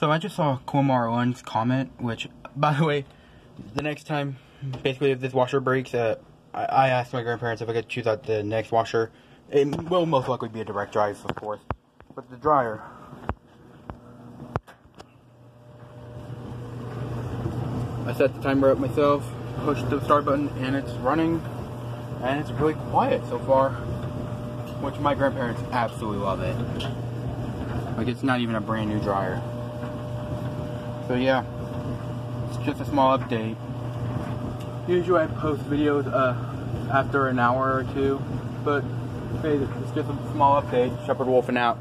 So I just saw Kumar Owen's comment, which, by the way, the next time, basically, if this washer breaks, uh, I, I asked my grandparents if I could choose out the next washer. It will most likely be a direct drive, of course, but the dryer. I set the timer up myself, pushed the start button, and it's running, and it's really quiet so far, which my grandparents absolutely love it. Like it's not even a brand new dryer. So yeah, it's just a small update. Usually I post videos uh, after an hour or two, but hey, it's just a small update. Shepherd Wolfing out.